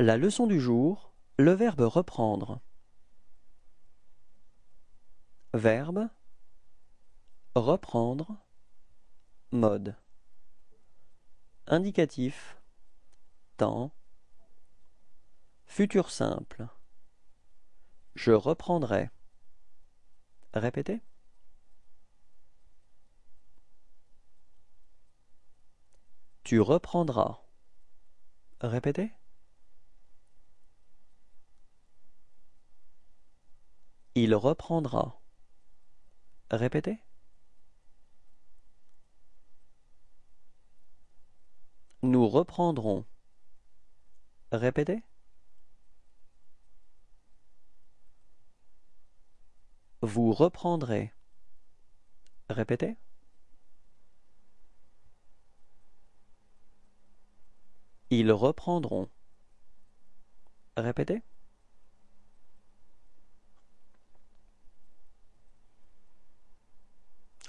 La leçon du jour, le verbe reprendre. Verbe reprendre mode. Indicatif temps. Futur simple. Je reprendrai. Répétez. Tu reprendras. Répétez il reprendra. Répétez. Nous reprendrons. Répétez. Vous reprendrez. Répétez. Ils reprendront. Répétez